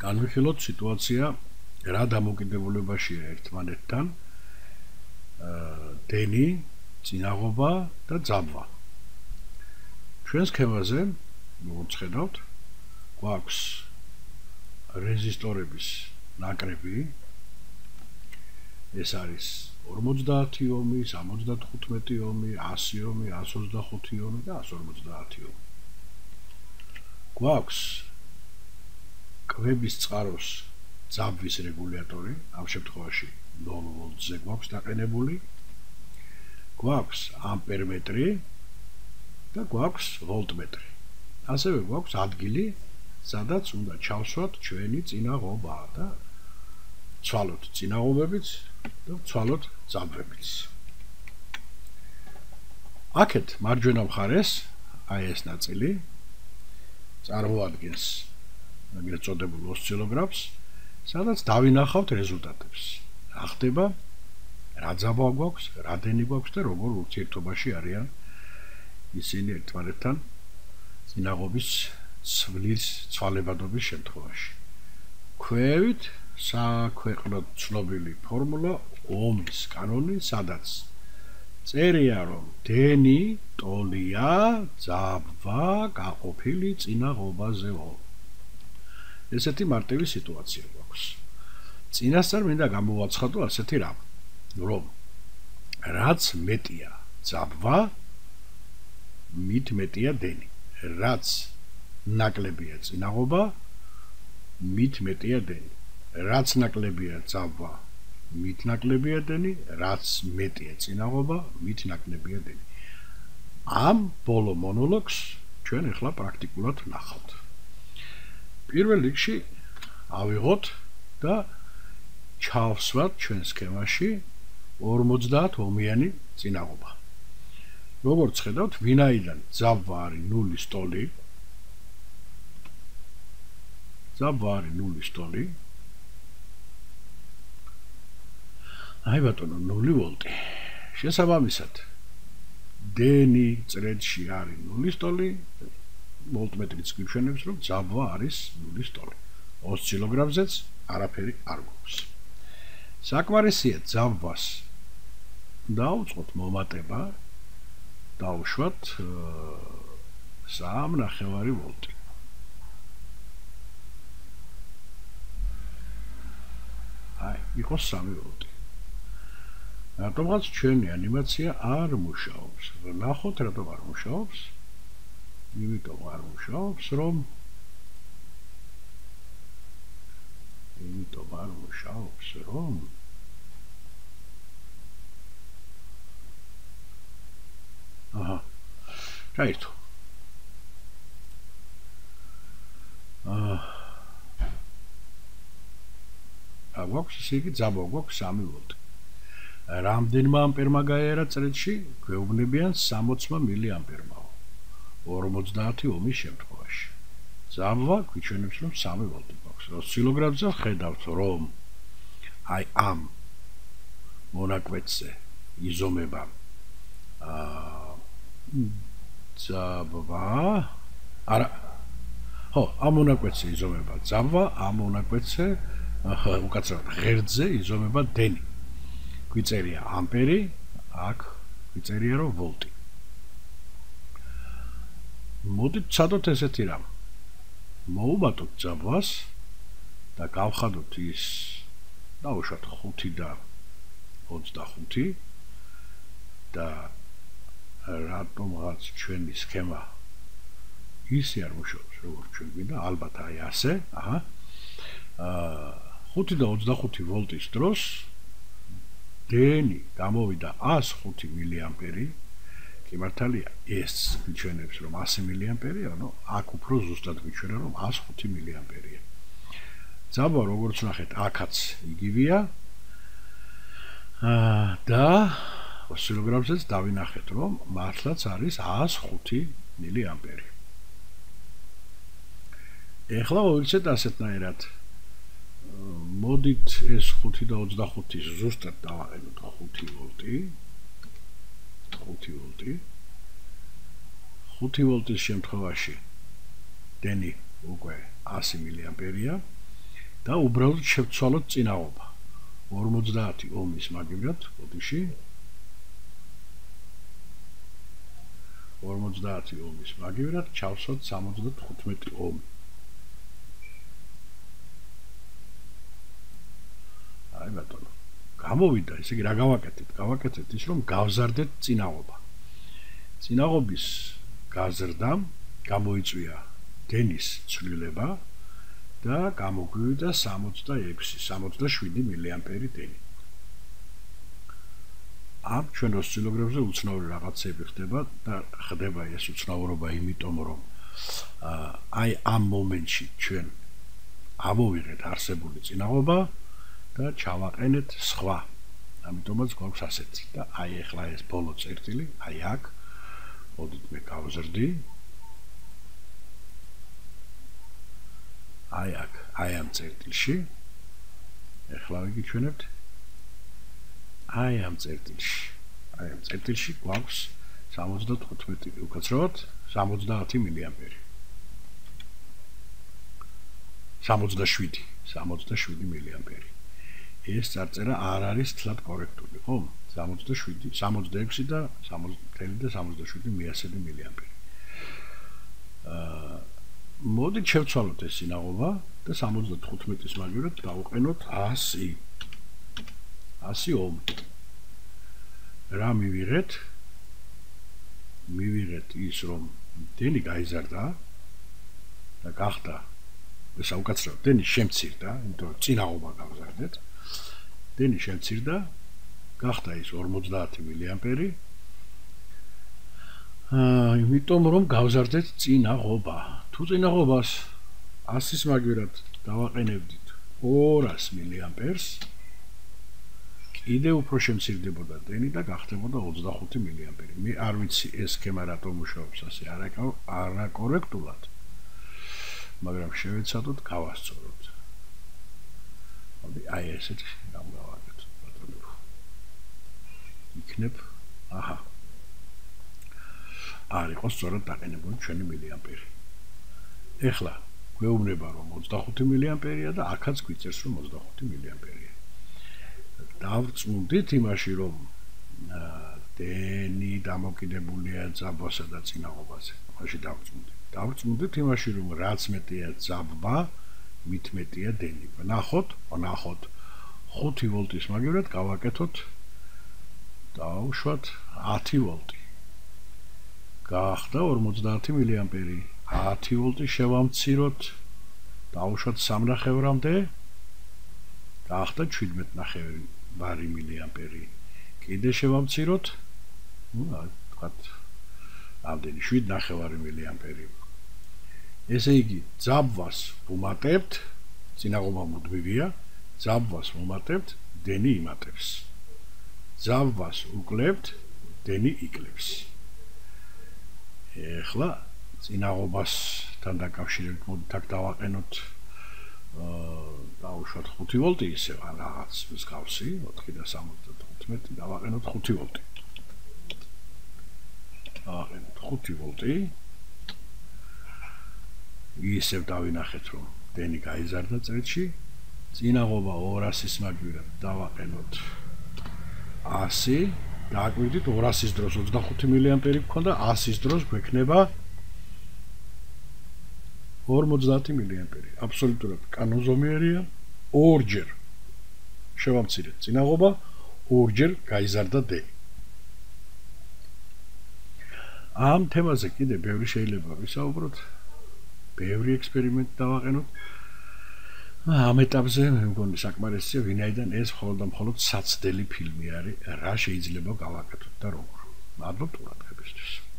განვიხილოთ სიტუაცია რა დამოკიდებულებაშია ერთმანეთთან დენი, წინაღობა და ძაბვა. ჩვენ სქემაზე როგორც ხედავთ, გვაქვს რეზისტორების ნაკრები ეს არის 50 ომი, 75 ომი, 100 ომი, 125 ომი და 150 ომი. გვაქვს კვების წყაროს ძაბვის რეგულატორი, ამ შემთხვევაში 0 ვოლტზე გვაქვს დაყენებული. გვაქვს ამპერმეტრი და გვაქვს ვოლტმეტრი. ასევე გვაქვს ადგილი, სადაც უნდა ჩავსვათ ჩვენი წინაღობა და ცვალოთ წინაღობებიც და ცვალოთ ძაბვებიც. აქეთ მარჯვენა მხარეს აი ეს ნაწილი წარმოადგენს ეგრეთ წოდებულ ოსცილოგრაფს, სადაც დავინახავთ რეზულტატებს. რა ხდება? რა ძაბვა გვაქვს, რა დენი გვაქვს და როგორ ურთიერთობაში არიან ისინი ერთმანეთთან წინაღობის ცვლის ცვალებადობის შემთხვევაში. ქვევით საქვეყნო ცნობილი ფორმულა ომის კანონი, სადაც წერია რომ დენი ტოლია ძაბვა გაყოფილი წინაღობაზეო. ესეთი მარტივი სიტუაცია გვაქვს. წინასწარ მინდა გამოვაცხადო ასეთი რამ, რომ რაც მეტია ძაბვა, მით მეტია დენი. რაც ნაკლებია წინაღობა, მით მეტია დენი. რაც ნაკლებია ძაბვა, მით ნაკლებია დენი, რაც მეტია წინაღობა, მით ნაკლებია დენი. ამ ბოლო მონოლოგს ჩვენ ახლა პრაქტიკულად ნახავთ. პირველ რიგში ავიღოთ და ჩავსვათ ჩვენ სქემაში 50 ომიანი წინაღობა. როგორც ხედავთ, ვინაიდან ძაბვა არის 0 სტოლი. ძაბვა არის 0 სტოლი. აი ბატონო 0 ვოლტი შესაბამისად დენი წრედში არის 0 სტოლი ვოლტმეტრიც გიჩვენებს რომ ძაბვა არის 0 სტოლი ოსცილოგრამზეც არაფერი არ გვაქვს საკმარისია ძაბვას დაუწყოთ მომატება დაუშვათ სამ ნახევარი ვოლტი აი იყოს 3 ვოლტი რატომღაც ჩვენი ანიმაცია არ მუშაობს. ნახოთ რატომ არ მუშაობს. იმიტომ არ მუშაობს, რომ იმიტომ არ მუშაობს, რომ აჰა. რაითო. აა აა გვაქვს ისე იგი ძაბო გვაქვს 3 ვოლტი. რამდენმა ამპერმა გაიარა წრეში გვეუბნებიან 60 მილიამპერმა 50 ომის შემთხვევაში. ზამვა გვიჩვენებს რომ 3 ვოლტი გვაქვს. ოსცილოგრამზე ხედავთ რომ აი ამ მონაკვეთზე იზომება აა ზაბვა არა ხო ამ მონაკვეთზე იზომება ზამვა ამ მონაკვეთზე უკაცრავად ღერძზე იზომება დენი. გვიწერია ამპერი, აქ გვიწერია რომ ვოლტი. მოდით ცადოთ ესეთი რამ. მოუბატოთ ძაბვას და გავხადოთ ის დაუშვათ 5 და 25 და რატომღაც ჩვენი სქემა ისე არ მუშაობს როგორც ჩვენ გვინდა ალბათ აი ასე აჰა აა 5 და 25 ვოლტის დროს დენი გამოვიდა 105 მილიამპერი კი მართალია ეს გვიჩვენებს რომ 100 მილიამპერი ანუ აქ უფრო ზუსტად გვიჩვენა რომ 105 მილიამპერია. ძაბა როგორც ნახეთ აქაც იგივეა. და ოსცილოგრამზეც დავინახეთ რომ მართლაც არის 105 მილიამპერი. ეხლა ვიქცეთ ასეთნაირად. მოდით ეს 5 და 25-ის ზუსტად დავაყენოთ 5 ვოლტი 5 ვოლტი. 5 ვოლტის შემთხვევაში დენი უკვე 100 მილიამპერია და უბრალოდ შევცვალოთ წინაღობა 50 ომის მაგივრად ოდიში. 50 ომის მაგივრად ჩავსვათ 75 ომი. აი ბატონო გამოვიდა ესე იგი რა გავაკეთეთ გავაკეთეთ ის რომ გავზარდეთ წინაღობა წინაღობის გაზრდამ გამოიწვია დენის ცვლილება და გამოგვივიდა 66 67 მილიამპერი დენი. ამ ჩვენ ოსცილოგრაფზე უცნაური რაღაცები ხდება და ხდება ეს უცნაურობა იმიტომ რომ აი ამ მომენტში ჩვენ ამოვიღეთ არსებული წინაღობა და ჩავაყენეთ სხვა. ამიტომაც გვაქვს ასეთი და აი ახლა ეს ბოლო წერტილი, აი აქ მოდით მე გავზრდი აი აქ, აი ამ წერტილში. ეხლა ვიგიჩვენებთ. აი ამ წერტილში. აი ამ წერტილში გვაქვს 75 უკაცრავად 70 მილიამპერი. 67, 67 მილიამპერი. ეს წარწერა არ არის თლად კორექტული, ხო? 67, 66 და 60 და 67 მიასები მილიამპერი. აა მოდით შევცვალოთ ეს სინაღობა და 75-ის მაგივრად დავუყენოთ 100. 100 ომ. რა მივიღეთ? მივიღეთ ის რომ დენი გაიზარდა და გახდა ეს აუკაცრავ დენი შემცირდა, იმიტომ რომ წინაღობა გავზარდეთ. დენი შემცირდა, გახდა ის 50 მილიამპერი. აა, იმიტომ რომ გავზარდეთ წინაღობა. თუ წინაღობას 100-ის მაგერად დავაყენებდით 200 მილიამპერს კიდე უფრო შემცირდებოდა დენი და გახდებოდა 25 მილიამპერი. მე არ ვიცი ეს სქემა რატომ მუშაობს ასე არაკო არაკორექტულად. მაგრამ შევეცადოთ გავასწოროთ. მოდი აი ესეთ გამოვაკეთოთ პატრონებო. იქნებ აჰა. არ იყოს სწორად დაყენებული ჩვენი მილიამპერი. ეხლა გვეუბნება რომ 25 მილიამპერია და აქაც გვიწერს რომ 25 მილიამპერია. დავწუნდით იმაში რომ დენი დამოკიდებულია ძაბვასა და წინაღობაზე. მაშინ დავწუნდით. დავწუნდით იმაში რომ რაც მეტია ძაბვა, მით მეტია დენი. ნახოთ, ნახოთ. 5 ვოლტის მაგივრად გავაკეთოთ დავუშვათ 10 ვოლტი. გაახდა 50 მილიამპერი. 10 ვოლტი შევამციროთ დაუშვათ 3.5-მდე გაახდა 17.5 ბარი მილიამპერი კიდე შევამციროთ ну თქვათ ამდენი 7.5 მილიამპერი ესე იგი ძაბვას ვუმატებთ წინაღობა მუდმივია ძაბვას ვუმატებთ დენი იმატებს. ძაბვას უკლებთ დენი იკლებს. ეხლა წინაღობასთან დაკავშირებით მოდით აქ დავაყენოთ. აა დაუშვათ 5 ვოლტი ისე რაღაც მსგავსი 4 და 75 დავაყენოთ 5 ვოლტი. დავაყენოთ 5 ვოლტი ისე დავინახეთ რომ დენი გაიზარდა წრეში წინაღობა 200-ის მაგივრად დავაყენოთ 100 დააკვირდით 200-ის დროს 25 მილიამპერი გქონდა 100-ის დროს გვექნება 50 მილიამპერი. აბსოლუტურად კანონზომიერია. ორჯერ შევამცირეთ წინაღობა, ორჯერ გაიზარდა D. ამ თემაზე კიდე ბევრი შეიძლება ვისაუბროთ. ბევრი ექსპერიმენტი დავაყენოთ. ამ ეტაპზე მე მგონი საკმარისია, ვინაიდან ეს მხოლოდ და მხოლოდ საცდელი ფილმი არის, რა შეიძლება გავაკეთოთ და როგორ. მადლობ ყურადღებისთვის.